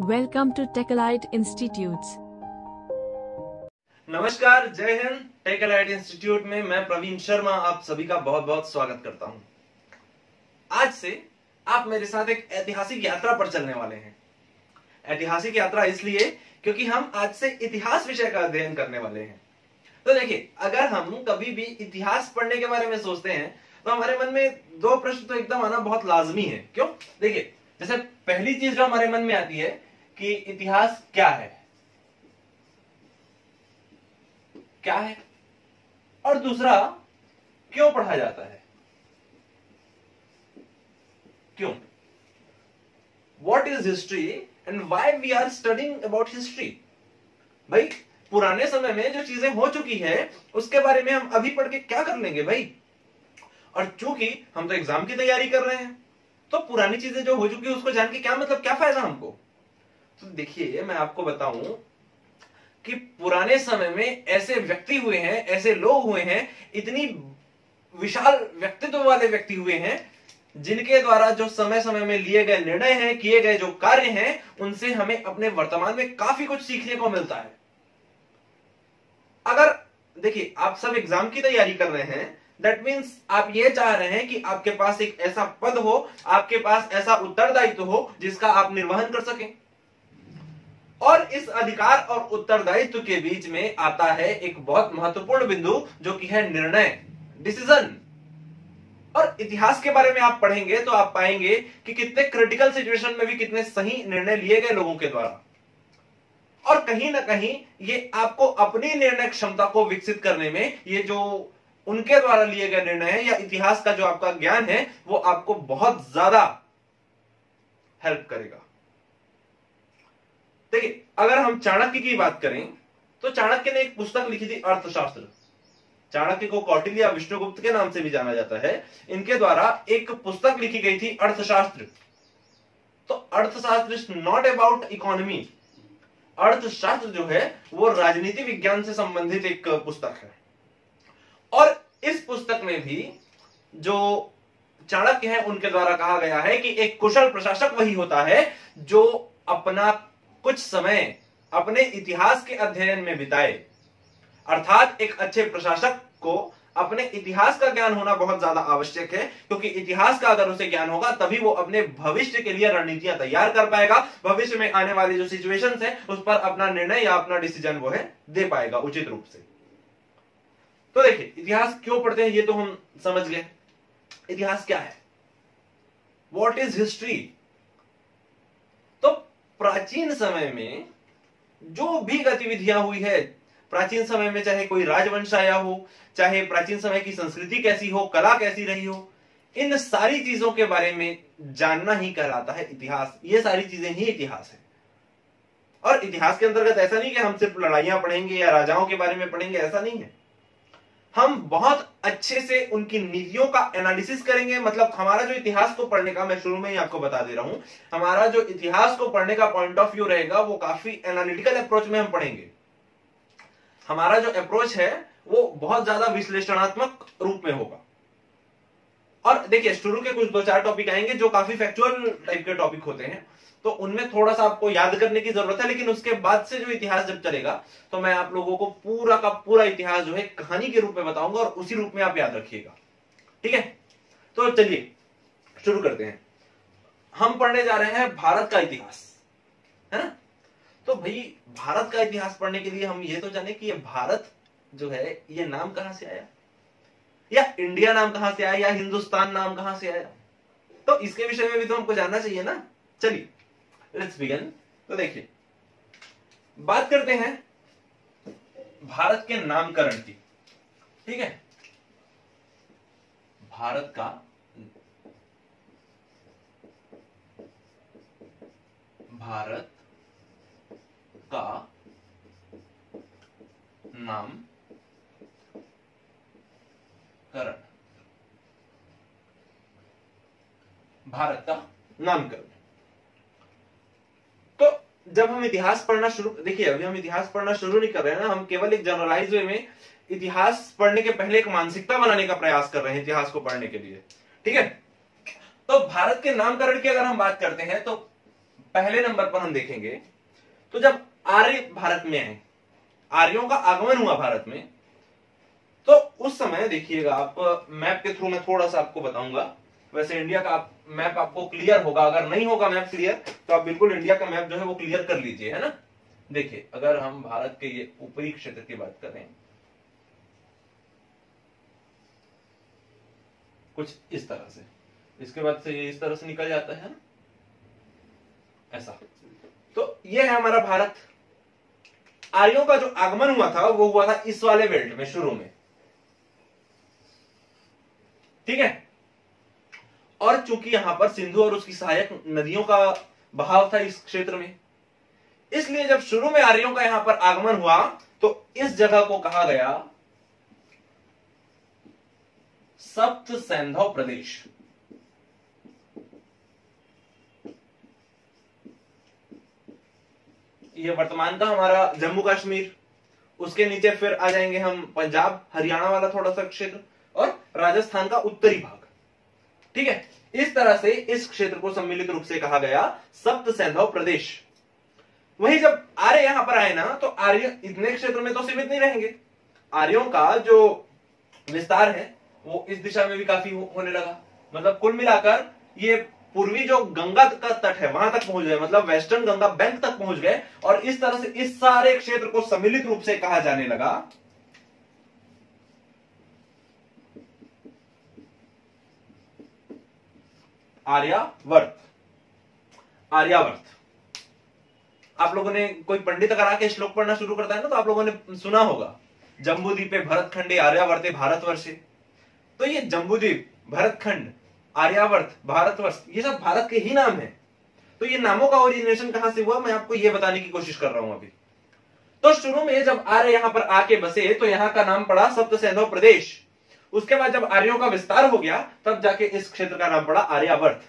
Welcome to टेकलाइट Institutes. नमस्कार, जय Hind. टेकलाइट institute में मैं प्रवीण शर्मा, आप सभी का बहुत बहुत स्वागत करता हूँ। आज से आप मेरे साथ एक ऐतिहासिक यात्रा पर चलने वाले हैं। ऐतिहासिक यात्रा इसलिए क्योंकि हम आज से इतिहास विषय का अध्ययन करने वाले हैं। तो देखिए, अगर हम कभी भी इतिहास पढ़ने के बारे में सोचते हैं तो हमारे मन में दो प्रश्न तो एकदम आना बहुत लाजमी है। क्यों? देखिए, जैसे पहली चीज़ जो हमारे मन में आती है कि इतिहास क्या है? क्या है? और दूसरा, क्यों पढ़ा जाता है? क्यों? What is history and why we are studying about history भाई, पुराने समय में जो चीज़ें हो चुकी है, उसके बारे में हम अभी पढ़ के क्या कर लेंगे भाई? और चूँकि हम तो एग्ज़ाम की तैयारी कर रहे हैं तो पुरानी चीज़ें जो हो चुकी है, उसको जान के क्या मतलब क्या फ़ायदा हमको? तो देखिए मैं आपको बताऊँ कि पुराने समय में ऐसे व्यक्ति हुए हैं, ऐसे लोग हुए हैं, इतनी विशाल व्यक्तित्व वाले व्यक्ति हुए हैं, जिनके द्वारा जो समय समय में लिए गए निर्णय हैं, किए गए जो कार्य हैं, उनसे हमें अपने वर्तमान में काफ़ी कुछ सीखने को मिलता है। अगर, देखिए, आप सब एग्ज़ाम की तैयारी कर रहे हैं दैट मीन्स आप ये चाह रहे हैं कि आपके पास एक ऐसा पद हो, आपके पास ऐसा उत्तरदायित्व हो, जिसका आप निर्वहन कर सकें। और इस अधिकार और उत्तरदायित्व के बीच में आता है एक बहुत महत्वपूर्ण बिंदु, जो कि है निर्णय डिसीज़न और इतिहास के बारे में आप पढ़ेंगे तो आप पाएँगे कि कितने क्रिटिकल सिचुएशन में भी कितने सही निर्णय लिए गए लोगों के द्वारा। और कहीं ना कहीं ये आपको अपनी निर्णय क्षमता को विकसित करने में, ये जो उनके द्वारा लिए गए निर्णय है या इतिहास का जो आपका ज्ञान है, वो आपको बहुत ज़्यादा हेल्प करेगा। देखिए, अगर हम चाणक्य की बात करें तो चाणक्य ने एक पुस्तक लिखी थी अर्थशास्त्र। चाणक्य को कौटिल्य विष्णुगुप्त के नाम से भी जाना जाता है। इनके द्वारा एक पुस्तक लिखी गई थी अर्थशास्त्र। तो अर्थशास्त्र इज़ नॉट अबाउट इकोनॉमी अर्थशास्त्र जो है, वो राजनीति विज्ञान से संबंधित एक पुस्तक है। और इस पुस्तक में भी जो चाणक्य है, उनके द्वारा कहा गया है कि एक कुशल प्रशासक वही होता है जो अपना कुछ समय अपने इतिहास के अध्ययन में बिताए। अर्थात एक अच्छे प्रशासक को अपने इतिहास का ज्ञान होना बहुत ज़्यादा आवश्यक है, क्योंकि इतिहास का अगर उसे ज्ञान होगा, तभी वो अपने भविष्य के लिए रणनीतियाँ तैयार कर पाएगा। भविष्य में आने वाली जो सिचुएशन है, उस पर अपना निर्णय या अपना डिसीज़न वो है, दे पाएगा उचित रूप से। तो देखिए, इतिहास क्यों पढ़ते हैं, ये तो हम समझ गए। इतिहास क्या है? वॉट इज़ हिस्ट्री प्राचीन समय में जो भी गतिविधियाँ हुई है, प्राचीन समय में चाहे कोई राजवंश आया हो, चाहे प्राचीन समय की संस्कृति कैसी हो, कला कैसी रही हो, इन सारी चीज़ों के बारे में जानना ही कहलाता है इतिहास। ये सारी चीज़ें ही इतिहास है। और इतिहास के अंतर्गत ऐसा नहीं कि हम सिर्फ़ लड़ाइयाँ पढ़ेंगे या राजाओं के बारे में पढ़ेंगे, ऐसा नहीं है। हम बहुत अच्छे से उनकी नीतियों का एनालिसिस करेंगे। मतलब हमारा जो इतिहास को पढ़ने का, मैं शुरू में ही आपको बता दे रहा हूँ, हमारा जो इतिहास को पढ़ने का पॉइंट ऑफ़ व्यू रहेगा, वो काफ़ी एनालिटिकल अप्रोच में हम पढ़ेंगे। हमारा जो अप्रोच है, वो बहुत ज़्यादा विश्लेषणात्मक रूप में होगा। और देखिए, शुरू के कुछ दो चार टॉपिक आएँगे जो काफ़ी फैक्चुअल टाइप के टॉपिक होते हैं। तो उनमें थोड़ा सा आपको याद करने की ज़रूरत है, लेकिन उसके बाद से जो इतिहास जब चलेगा तो मैं आप लोगों को पूरा का पूरा इतिहास जो है, कहानी के रूप में बताऊँगा और उसी रूप में आप याद रखिएगा। ठीक है? तो चलिए, शुरू करते हैं। हम पढ़ने जा रहे हैं भारत का इतिहास, है ना? तो भाई, भारत का इतिहास पढ़ने के लिए हम ये तो जाने कि ये भारत जो है, ये नाम कहाँ से आया? या इंडिया नाम कहाँ से आया? या हिंदुस्तान नाम कहाँ से आया? तो इसके विषय में भी तो हमको जानना चाहिए ना। चलिए लेट्स बिगिन तो देखिए, बात करते हैं भारत के नामकरण की। ठीक है? भारत का भारत का नाम करण भारत का नामकरण। जब हम इतिहास पढ़ना शुरू, देखिए, अभी हम इतिहास पढ़ना शुरू नहीं कर रहे हैं ना, हम केवल एक जनरलाइज वे में इतिहास पढ़ने के पहले एक मानसिकता बनाने का प्रयास कर रहे हैं इतिहास को पढ़ने के लिए। ठीक है? तो भारत के नामकरण की अगर हम बात करते हैं तो पहले नंबर पर हम देखेंगे तो जब आर्य भारत में आए, आर्यों का आगमन हुआ भारत में तो उस समय, देखिएगा आप, मैप के थ्रू मैं थोड़ा सा आपको बताऊँगा वैसे इंडिया का मैप आपको क्लियर होगा। अगर नहीं होगा मैप क्लियर तो आप बिल्कुल इंडिया का मैप जो है वो क्लियर कर लीजिए, है ना? देखिए, अगर हम भारत के ये ऊपरी क्षेत्र की बात करें, कुछ इस तरह से। इसके बाद से ये इस तरह से निकल जाता है ऐसा। तो ये है हमारा भारत। आर्यों का जो आगमन हुआ था, वो हुआ था इस वाले बेल्ट में, शुरू में। ठीक है? और चूँकि यहाँ पर सिंधु और उसकी सहायक नदियों का बहाव था इस क्षेत्र में, इसलिए जब शुरू में आर्यों का यहाँ पर आगमन हुआ तो इस जगह को कहा गया सप्त सैंधव प्रदेश। ये वर्तमान का हमारा जम्मू कश्मीर। उसके नीचे फिर आ जाएँगे हम पंजाब, हरियाणा वाला थोड़ा सा क्षेत्र और राजस्थान का उत्तरी भाग। ठीक है? इस तरह से इस क्षेत्र को सम्मिलित रूप से कहा गया सप्त सैंधव प्रदेश। वही जब आर्य यहाँ पर आए ना तो आर्य इतने क्षेत्र में तो सीमित नहीं रहेंगे। आर्यों का जो विस्तार है वो इस दिशा में भी काफ़ी हो, होने लगा। मतलब कुल मिलाकर ये पूर्वी जो गंगा का तट है वहाँ तक पहुँच गए। मतलब वेस्टर्न गंगा बैंक तक पहुँच गए और इस तरह से इस सारे क्षेत्र को सम्मिलित रूप से कहा जाने लगा। आर्यावर्त आर्यावर्त आप लोगों ने कोई पंडित अगर आके श्लोक पढ़ना शुरू करता है ना तो आप लोगों ने सुना होगा, जम्बूद्वीपे भरतखंडे आर्यावर्ते भारतवर्षे तो ये जम्बूद्वीप, भरतखंड आर्यावर्त भारतवर्ष, ये सब भारत के ही नाम है। तो ये नामों का ओरिजिनेशन कहाँ से हुआ? मैं आपको ये बताने की कोशिश कर रहा हूँ अभी। तो शुरू में जब आर्य यहाँ पर आके बसे तो यहाँ का नाम पड़ा सप्त प्रदेश। उसके बाद जब आर्यों का विस्तार हो गया, तब जाके इस क्षेत्र का नाम पड़ा आर्यावर्त।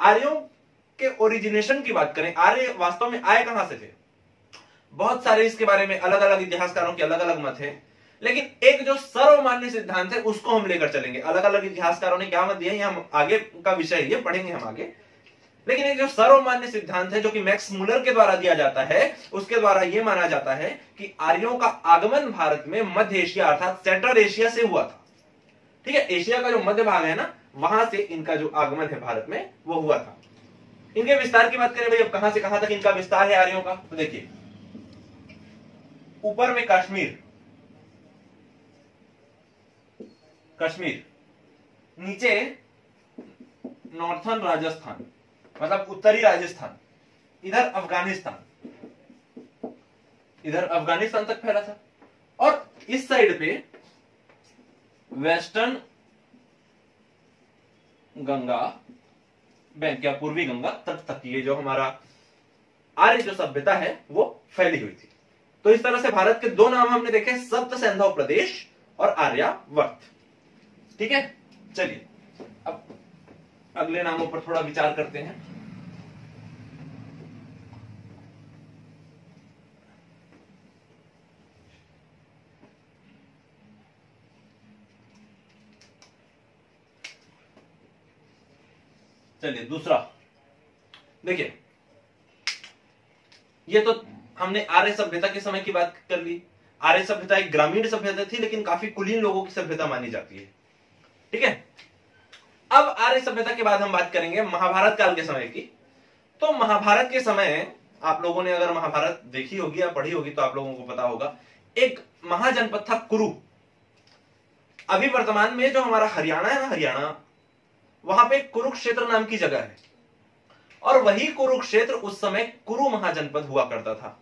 आर्यों के ओरिजिनेशन की बात करें, आर्य वास्तव में आए कहाँ से थे? बहुत सारे इसके बारे में अलग अलग इतिहासकारों के अलग अलग मत है, लेकिन एक जो सर्वमान्य सिद्धांत है, उसको हम लेकर चलेंगे। अलग अलग इतिहासकारों ने क्या मत दिया? हम आगे का विषय, ये पढ़ेंगे हम आगे। लेकिन एक जो सर्वमान्य सिद्धांत है, जो कि मैक्स मुलर के द्वारा दिया जाता है, उसके द्वारा यह माना जाता है कि आर्यों का आगमन भारत में मध्य एशिया, अर्थात सेंट्रल एशिया से हुआ था। ठीक है? एशिया का जो मध्य भाग है ना, वहाँ से इनका जो आगमन है भारत में, वो हुआ था। इनके विस्तार की बात करें भाई, अब कहाँ से कहाँ तक इनका विस्तार है आर्यों का? तो देखिए, ऊपर में कश्मीर कश्मीर, नीचे नॉर्थन राजस्थान। मतलब उत्तरी राजस्थान, इधर अफ़गानिस्तान। इधर अफ़गानिस्तान तक फैला था। और इस साइड पे वेस्टर्न गंगा बैंक या पूर्वी गंगा तट तक ये जो हमारा आर्य जो सभ्यता है, वो फैली हुई थी। तो इस तरह से भारत के दो नाम हमने देखे सप्त सैंधव प्रदेश और आर्यावर्त। ठीक है? चलिए। अब अगले नामों पर थोड़ा विचार करते हैं। चलिए, दूसरा। देखिए, ये तो हमने आर्य सभ्यता के समय की बात कर ली। आर्य सभ्यता एक ग्रामीण सभ्यता थी, लेकिन काफ़ी कुलीन लोगों की सभ्यता मानी जाती है। ठीक है? अब आर्य सभ्यता के बाद हम बात करेंगे महाभारत काल के समय की। तो महाभारत के समय आप लोगों ने अगर महाभारत देखी होगी या पढ़ी होगी तो आप लोगों को पता होगा, एक महाजनपद था कुरु। अभी वर्तमान में जो हमारा हरियाणा है ना हरियाणा, वहाँ पे कुरुक्षेत्र नाम की जगह है। और वही कुरुक्षेत्र उस समय कुरु महाजनपद हुआ करता था।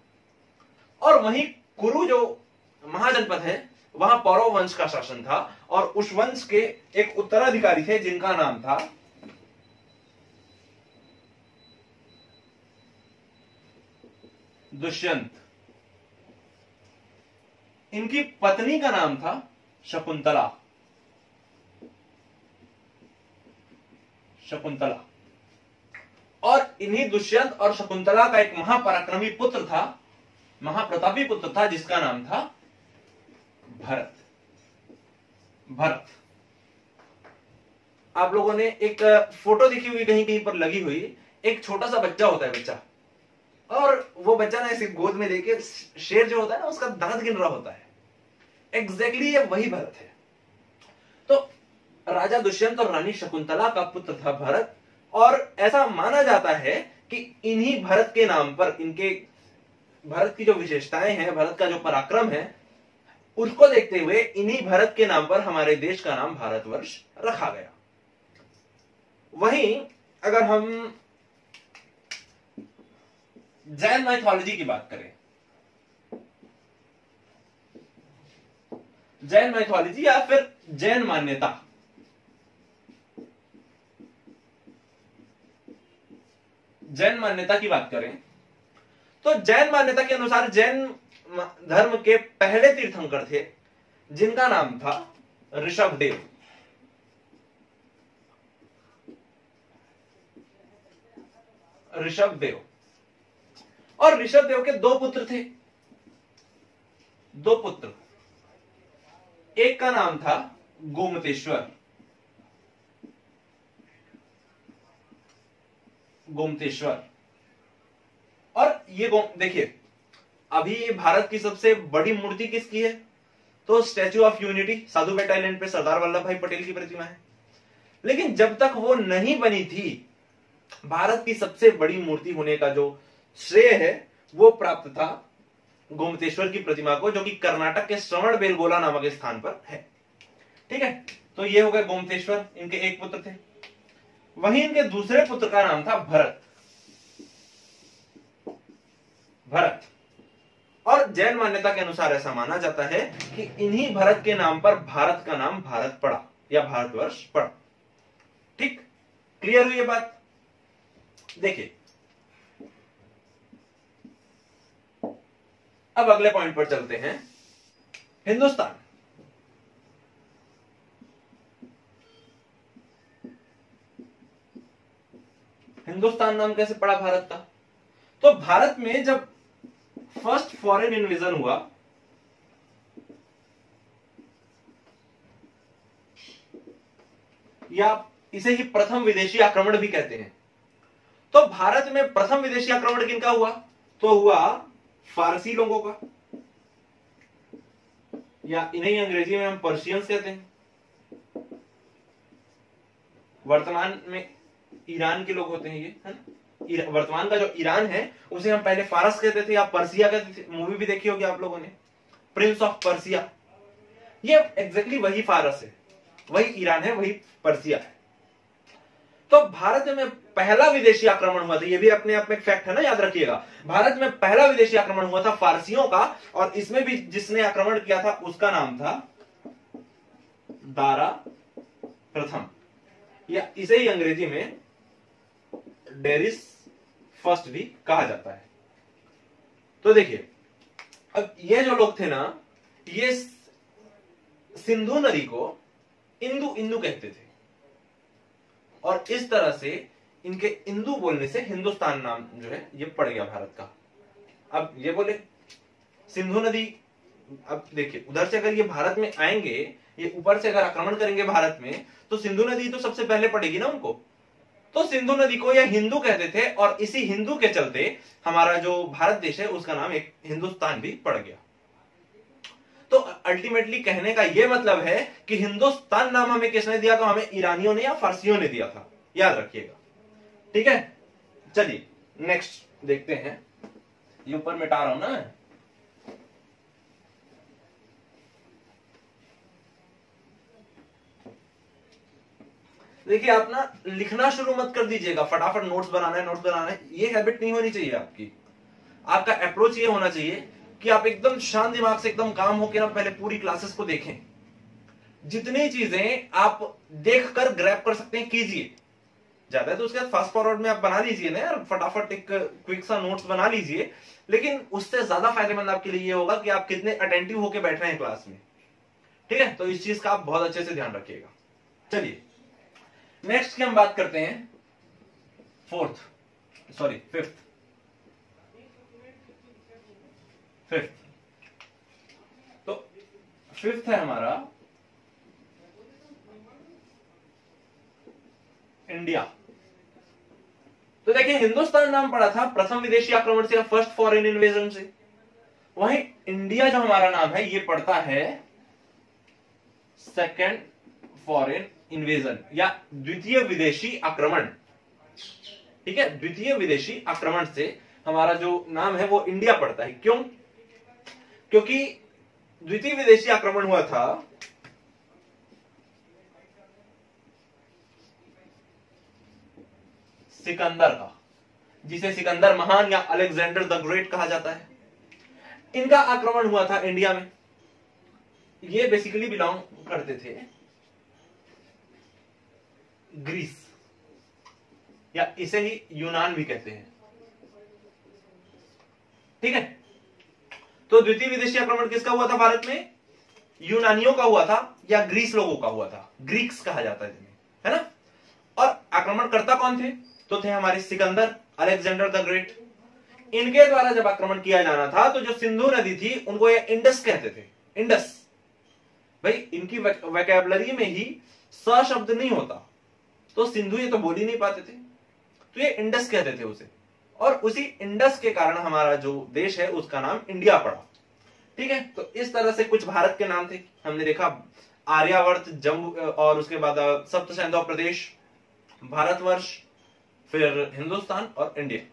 और वही कुरु जो महाजनपद है वहाँ पौरव वंश का शासन था और उस वंश के एक उत्तराधिकारी थे जिनका नाम था दुष्यंत। इनकी पत्नी का नाम था शकुंतला। शकुंतला। और इन्हीं दुष्यंत और शकुंतला का एक महापराक्रमी पुत्र था, महाप्रतापी पुत्र था जिसका नाम था भरत। भरत। आप लोगों ने एक फ़ोटो देखी हुई कहीं कहीं पर लगी हुई। एक छोटा सा बच्चा होता है बच्चा। और वो बच्चा ना ऐसे गोद में लेके शेर जो होता है ना, उसका दांत गिन रहा होता है। एग्जैक्टली exactly ये वही भरत है। तो राजा दुष्यंत और रानी शकुंतला का पुत्र था भरत। और ऐसा माना जाता है कि इन्हीं भरत के नाम पर, इनके, भरत की जो विशेषताएँ हैं, भरत का जो पराक्रम है उसको देखते हुए इन्हीं भरत के नाम पर हमारे देश का नाम भारतवर्ष रखा गया। वहीं अगर हम जैन माइथोलॉजी की बात करें, जैन माइथोलॉजी या फिर जैन मान्यता जैन मान्यता की बात करें तो जैन मान्यता के अनुसार जैन धर्म के पहले तीर्थंकर थे, जिनका नाम था ऋषभ देव ऋषभ देव और ऋषभ देव के दो पुत्र थे। दो पुत्र। एक का नाम था गोमतेश्वर। गोमतेश्वर। और ये देखिए अभी भारत की सबसे बड़ी मूर्ति किसकी है? तो स्टैच्यू ऑफ़ यूनिटी साधु बेटा आइलैंड पे सरदार वल्लभ भाई पटेल की प्रतिमा है। लेकिन जब तक वो नहीं बनी थी, भारत की सबसे बड़ी मूर्ति होने का जो श्रेय है, वो प्राप्त था गोमतेश्वर की प्रतिमा को, जो कि कर्नाटक के श्रवण बेलगोला नामक स्थान पर है। ठीक है? तो ये हो गए गोमतेश्वर, इनके एक पुत्र थे। वहीं इनके दूसरे पुत्र का नाम था भरत। भरत। और जैन मान्यता के अनुसार ऐसा माना जाता है कि इन्हीं भरत के नाम पर भारत का नाम भारत पड़ा, या भारतवर्ष पड़ा। ठीक? क्लियर हुई ये बात? देखिए। अब अगले पॉइंट पर चलते हैं। हिंदुस्तान। हिंदुस्तान नाम कैसे पड़ा भारत का? तो भारत में जब फ़र्स्ट फॉरेन इन्वेजन हुआ। या इसे ही प्रथम विदेशी आक्रमण भी कहते हैं। तो भारत में प्रथम विदेशी आक्रमण किनका हुआ? तो हुआ फारसी लोगों का। या इन्हें अंग्रेज़ी में हम पर्शियंस कहते हैं। वर्तमान में ईरान के लोग होते हैं ये, है ना? वर्तमान का जो ईरान है, उसे हम पहले फारस कहते थे। या पर्सिया कहते थे मूवी भी देखी होगी आप लोगों ने। प्रिंस ऑफ़ पर्सिया ये एग्जैक्टली वही फारस है। वही ईरान है, वही पर्सिया है। तो भारत में पहला विदेशी आक्रमण हुआ था, ये भी अपने आप में फैक्ट है ना, याद रखिएगा। भारत में पहला विदेशी आक्रमण हुआ था फारसियों का, और इसमें भी जिसने आक्रमण किया था, उसका नाम था दारा प्रथम। या इसे ही अंग्रेज़ी में डेरिस फ़र्स्ट भी कहा जाता है। तो देखिए, अब ये जो लोग थे ना, ये सिंधु नदी को इंदु इंदु कहते थे। और इस तरह से इनके इंदू बोलने से हिंदुस्तान नाम जो है, ये पड़ गया भारत का। अब ये बोले, सिंधु नदी, अब देखिए, उधर से अगर ये भारत में आएँगे, ये ऊपर से अगर आक्रमण करेंगे भारत में तो सिंधु नदी तो सबसे पहले पड़ेगी ना उनको। तो सिंधु नदी को यह हिंदू कहते थे और इसी हिंदू के चलते हमारा जो भारत देश है, उसका नाम एक हिंदुस्तान भी पड़ गया। तो अल्टीमेटली कहने का यह मतलब है कि हिंदुस्तान नाम हमें किसने दिया? था हमें ईरानियों ने या फारसियों ने दिया था। याद रखिएगा। ठीक है? चलिए नेक्स्ट देखते हैं। ये ऊपर मिटा रहा हूँ ना देखिए, आप ना लिखना शुरू मत कर दीजिएगा, फटाफट नोट्स बनाना है नोट्स बनाना है। ये हैबिट नहीं होनी चाहिए आपकी। आपका अप्रोच ये होना चाहिए कि आप एकदम शांत दिमाग से, एकदम काम होकर ना पहले पूरी क्लासेस को देखें। जितनी चीज़ें आप देखकर ग्रैप कर सकते हैं, कीजिए। ज़्यादा है तो उसके बाद फास्ट फॉरवर्ड में आप बना लीजिए ना यार, फटाफट एक क्विक सा नोट्स बना लीजिए। लेकिन उससे ज़्यादा फ़ायदेमंद आपके लिए ये होगा कि आप कितने अटेंटिव होकर बैठ रहे हैं क्लास में। ठीक है? तो इस चीज़ का आप बहुत अच्छे से ध्यान रखिएगा। चलिए। नेक्स्ट की हम बात करते हैं फोर्थ सॉरी फिफ्थ फिफ्थ तो फिफ्थ है हमारा इंडिया तो देखिए, हिंदुस्तान नाम पड़ा था प्रथम विदेशी आक्रमण से या फ़र्स्ट फॉरेन इन्वेजन से। वहीं इंडिया जो हमारा नाम है, ये पड़ता है सेकेंड फॉरेन इन्वेजन या द्वितीय विदेशी आक्रमण। ठीक है? द्वितीय विदेशी आक्रमण से हमारा जो नाम है वो इंडिया पड़ता है। क्यों? क्योंकि द्वितीय विदेशी आक्रमण हुआ था। सिकंदर का, जिसे सिकंदर महान या अलेक्जेंडर द ग्रेट कहा जाता है। इनका आक्रमण हुआ था इंडिया में। ये बेसिकली बिलोंग करते थे। ग्रीस, या इसे ही यूनान भी कहते हैं। ठीक है? तो द्वितीय विदेशी आक्रमण किसका हुआ था भारत में? यूनानियों का हुआ था, या ग्रीस लोगों का हुआ था? ग्रीक्स कहा जाता है है ना? और आक्रमणकर्ता कौन थे? तो थे हमारे सिकंदर, अलेक्जेंडर द ग्रेट। इनके द्वारा जब आक्रमण किया जाना था तो जो सिंधु नदी थी, उनको ये इंडस कहते थे। इंडस। भाई, इनकी वैकेबलरी में ही स शब्द नहीं होता। तो सिंधु ये तो बोल ही नहीं पाते थे। तो ये इंडस कहते थे उसे। और उसी इंडस के कारण हमारा जो देश है, उसका नाम इंडिया पड़ा। ठीक है? तो इस तरह से कुछ भारत के नाम थे। हमने देखा आर्यावर्त, जम्मू, और उसके बाद सप्त प्रदेश, भारतवर्ष, फिर हिंदुस्तान और इंडिया।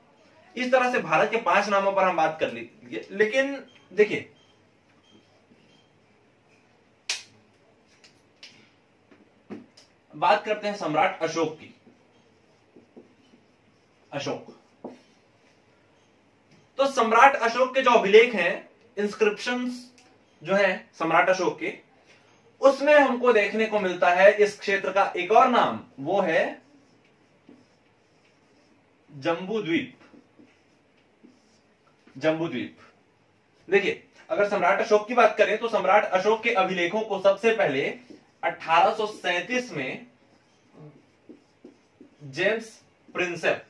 इस तरह से भारत के पाँच नामों पर हम बात कर ली। लेकिन, देखिए बात करते हैं सम्राट अशोक की। अशोक। तो सम्राट अशोक के जो अभिलेख हैं इंस्क्रिप्शन जो है सम्राट अशोक के, उसमें हमको देखने को मिलता है इस क्षेत्र का एक और नाम, वो है जम्बू द्वीप जम्बू द्वीप देखिए, अगर सम्राट अशोक की बात करें तो सम्राट अशोक के अभिलेखों को सबसे पहले 1837 में जेम्स प्रिंसेप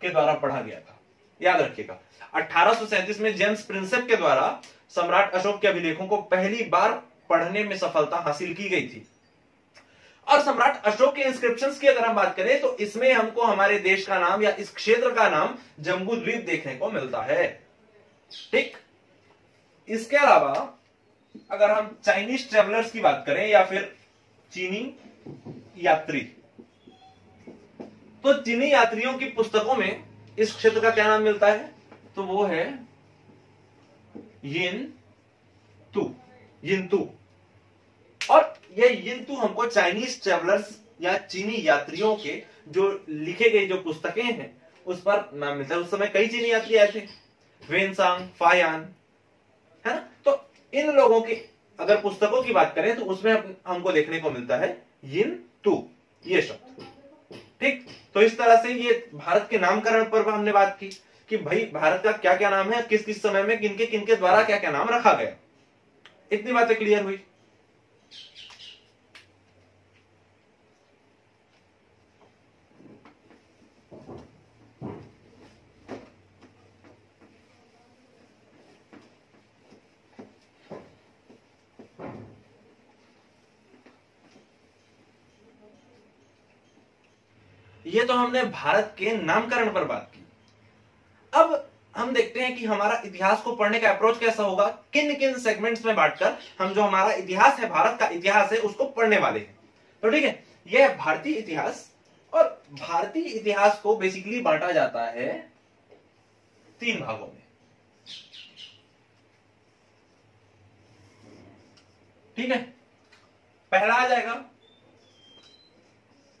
के द्वारा पढ़ा गया था। याद रखिएगा 1837 में जेम्स प्रिंसेप के द्वारा सम्राट अशोक के अभिलेखों को पहली बार पढ़ने में सफलता हासिल की गई थी। और सम्राट अशोक के इंस्क्रिप्शंस की अगर हम बात करें तो इसमें हमको हमारे देश का नाम या इस क्षेत्र का नाम जम्बू द्वीप देखने को मिलता है। ठीक? इसके अलावा अगर हम चाइनीज़ ट्रेवलर्स की बात करें या फिर चीनी यात्री तो चीनी यात्रियों की पुस्तकों में इस क्षेत्र का क्या नाम मिलता है? तो वो है यिन तू यिन तू और ये यिन तू हमको चाइनीज़ ट्रेवलर्स या चीनी यात्रियों के जो लिखे गए जो पुस्तकें हैं, उस पर नाम मिलता है। उस समय कई चीनी यात्री आए थे। वेनसांग फायान है ना? तो इन लोगों की, अगर पुस्तकों की बात करें तो उसमें हमको देखने को मिलता है यिन तू, ये शब्द। ठीक? तो इस तरह से ये भारत के नामकरण पर हमने बात की, कि भाई, भारत का क्या क्या नाम है किस किस समय में किनके किनके द्वारा क्या क्या नाम रखा गया। इतनी बातें क्लियर हुई। ये तो हमने भारत के नामकरण पर बात की। अब हम देखते हैं कि हमारा इतिहास को पढ़ने का अप्रोच कैसा होगा। किन किन सेगमेंट्स में बांटकर हम जो हमारा इतिहास है, भारत का इतिहास है, उसको पढ़ने वाले हैं। तो ठीक है, यह भारतीय इतिहास और भारतीय इतिहास को बेसिकली बांटा जाता है तीन भागों में। ठीक है? पहला आ जाएगा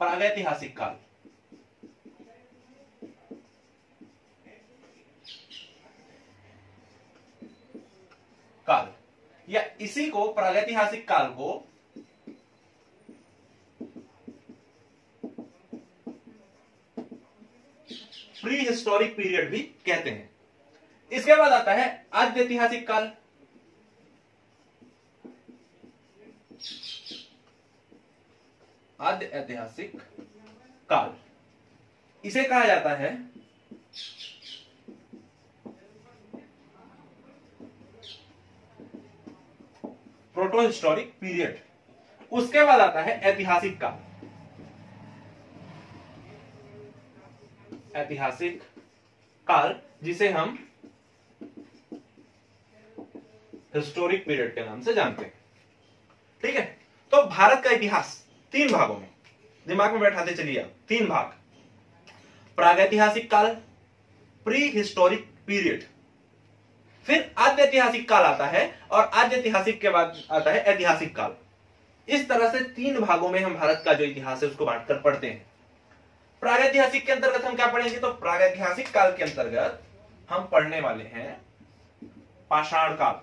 प्रागैतिहासिक काल। या इसी को प्रागैतिहासिक काल को प्री हिस्टोरिक पीरियड भी कहते हैं। इसके बाद आता है आद्य ऐतिहासिक काल। आद्य ऐतिहासिक काल। इसे कहा जाता है प्रोटो हिस्टोरिक पीरियड उसके बाद आता है ऐतिहासिक काल। ऐतिहासिक काल, जिसे हम हिस्टोरिक पीरियड के नाम से जानते हैं। ठीक है? तो भारत का इतिहास तीन भागों में। दिमाग में बैठाते चलिए आप। तीन भाग। प्रागैतिहासिक काल प्री हिस्टोरिक पीरियड फिर आद्य ऐतिहासिक काल आता है और आद्य ऐतिहासिक के बाद आता है ऐतिहासिक काल। इस तरह से तीन भागों में हम भारत का जो इतिहास है उसको बांटकर पढ़ते हैं। प्रागैतिहासिक के अंतर्गत हम क्या पढ़ेंगे? तो प्रागैतिहासिक काल के अंतर्गत हम पढ़ने वाले हैं पाषाण काल।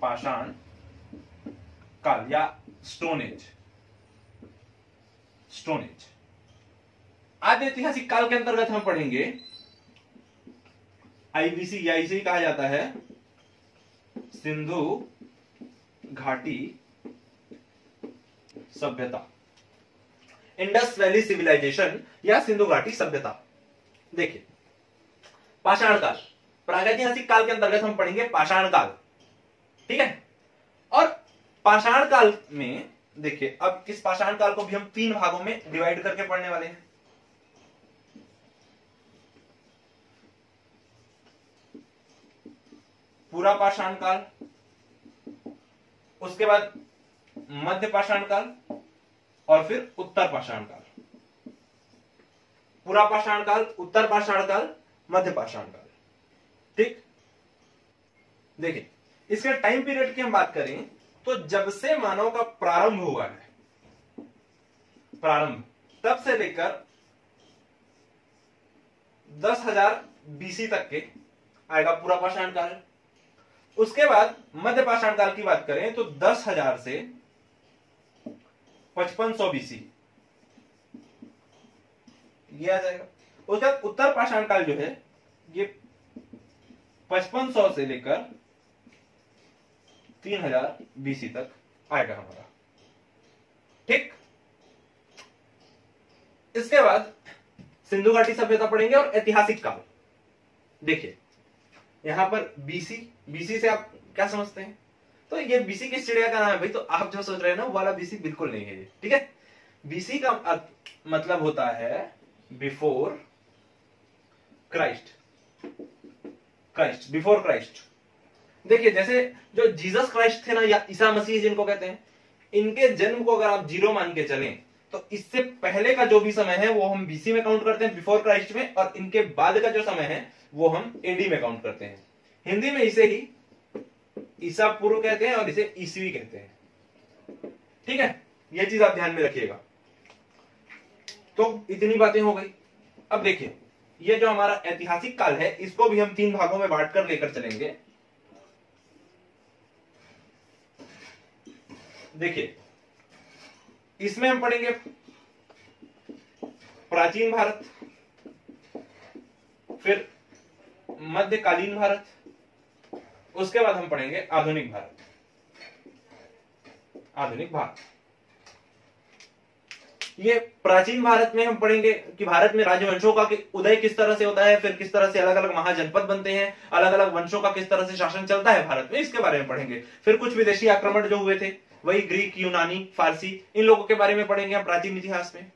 पाषाण काल या स्टोन एज स्टोन एज आद्य ऐतिहासिक काल के अंतर्गत हम पढ़ेंगे आईबीसी या इसे ही कहा जाता है। सिंधु घाटी सभ्यता। इंडस वैली सिविलाइजेशन या सिंधु घाटी सभ्यता। देखिए, पाषाण काल। प्रागैतिहासिक काल के अंतर्गत हम पढ़ेंगे पाषाण काल। ठीक है? और पाषाण काल में, देखिए, अब इस पाषाण काल को भी हम तीन भागों में डिवाइड करके पढ़ने वाले हैं। पूरा पाषाण काल, उसके बाद मध्य पाषाण काल और फिर उत्तर पाषाण काल। पूरा पाषाण काल, उत्तर पाषाण काल, मध्य पाषाण काल। ठीक? देखिए, इसके टाइम पीरियड की हम बात करें तो जब से मानव का प्रारंभ हुआ है, प्रारंभ, तब से लेकर दस हज़ार बीसी तक के आएगा पूरा पाषाण काल। उसके बाद मध्य पाषाण काल की बात करें तो दस हज़ार से पचपन सौ बीसी। आ जाएगा। उसके बाद उत्तर पाषाण काल जो है, ये पचपन सौ से लेकर तीन हज़ार बीसी तक आएगा हमारा। ठीक? इसके बाद सिंधु घाटी सभ्यता पढ़ेंगे और ऐतिहासिक काल। देखिए, यहाँ पर बीसी बीसी से आप क्या समझते हैं? तो ये बीसी किस चिड़िया का नाम है? भाई तो आप जो सोच रहे हैं ना वाला बीसी बिल्कुल नहीं है। ये ठीक है? बीसी का मतलब होता है before Christ Christ before Christ देखिए, जैसे जो जीसस क्राइस्ट थे ना, या ईसा मसीह जिनको कहते हैं, इनके जन्म को अगर आप ज़ीरो मान के चलें तो इससे पहले का जो भी समय है, वो हम बीसी में काउंट करते हैं बिफोर क्राइस्ट में, और इनके बाद का जो समय है, वो हम एडी में काउंट करते हैं। हिंदी में इसे ही ईसा पूर्व कहते हैं और इसे ईसवी कहते हैं। ठीक है? यह चीज़ आप ध्यान में रखिएगा। तो इतनी बातें हो गई। अब देखिए, ये जो हमारा ऐतिहासिक काल है, इसको भी हम तीन भागों में बांटकर लेकर चलेंगे। देखिए, इसमें हम पढ़ेंगे प्राचीन भारत, फिर मध्यकालीन भारत उसके बाद हम पढ़ेंगे आधुनिक भारत। आधुनिक भारत। ये प्राचीन भारत में हम पढ़ेंगे कि भारत में राजवंशों का उदय किस तरह से होता है, फिर किस तरह से अलग अलग महाजनपद बनते हैं अलग अलग वंशों का किस तरह से शासन चलता है भारत में, इसके बारे में पढ़ेंगे। फिर कुछ विदेशी आक्रमण जो हुए थे, वही ग्रीक, यूनानी, फारसी, इन लोगों के बारे में पढ़ेंगे हम प्राचीन इतिहास में।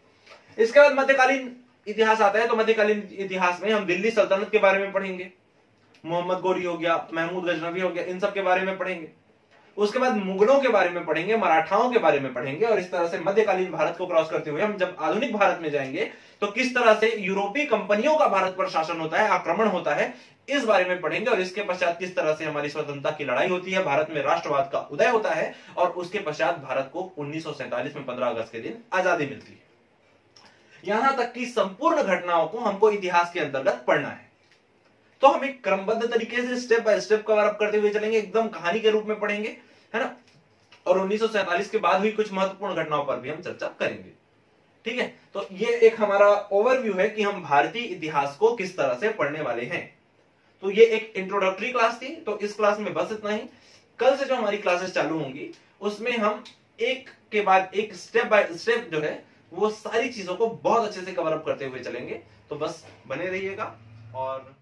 इसके बाद मध्यकालीन इतिहास आता है तो मध्यकालीन इतिहास में हम दिल्ली सल्तनत के बारे में पढ़ेंगे। मोहम्मद गोरी हो गया, महमूद गजनवी हो गया, इन सब के बारे में पढ़ेंगे। उसके बाद मुगलों के बारे में पढ़ेंगे, मराठाओं के बारे में पढ़ेंगे और इस तरह से मध्यकालीन भारत को क्रॉस करते हुए हम जब आधुनिक भारत में जाएँगे तो किस तरह से यूरोपीय कंपनियों का भारत पर शासन होता है, आक्रमण होता है, इस बारे में पढ़ेंगे और इसके पश्चात किस तरह से हमारी स्वतंत्रता की लड़ाई होती है, भारत में राष्ट्रवाद का उदय होता है और उसके पश्चात भारत को उन्नीस सौ सैंतालीस में पंद्रह अगस्त के दिन आज़ादी मिलती है। यहाँ तक की संपूर्ण घटनाओं को हमको इतिहास के अंतर्गत पढ़ना है। तो हम एक क्रमबद्ध तरीके से step by step cover up करते हुए चलेंगे, एकदम कहानी के रूप में पढ़ेंगे, है ना? और उन्नीस के बाद हुई कुछ महत्वपूर्ण घटनाओं पर भी हम चर्चा करेंगे, ठीक है? तो ये एक हमारा ओवरव्यू है कि हम भारतीय इतिहास को किस तरह से पढ़ने वाले हैं। तो ये एक इंट्रोडक्टरी क्लास थी तो इस क्लास में बस इतना ही। कल से जो हमारी क्लासेस चालू होंगी, उसमें हम एक के बाद एक स्टेप बाय स्टेप जो है, वो सारी चीज़ों को बहुत अच्छे से कवर अप करते हुए चलेंगे। तो बस बने रहिएगा और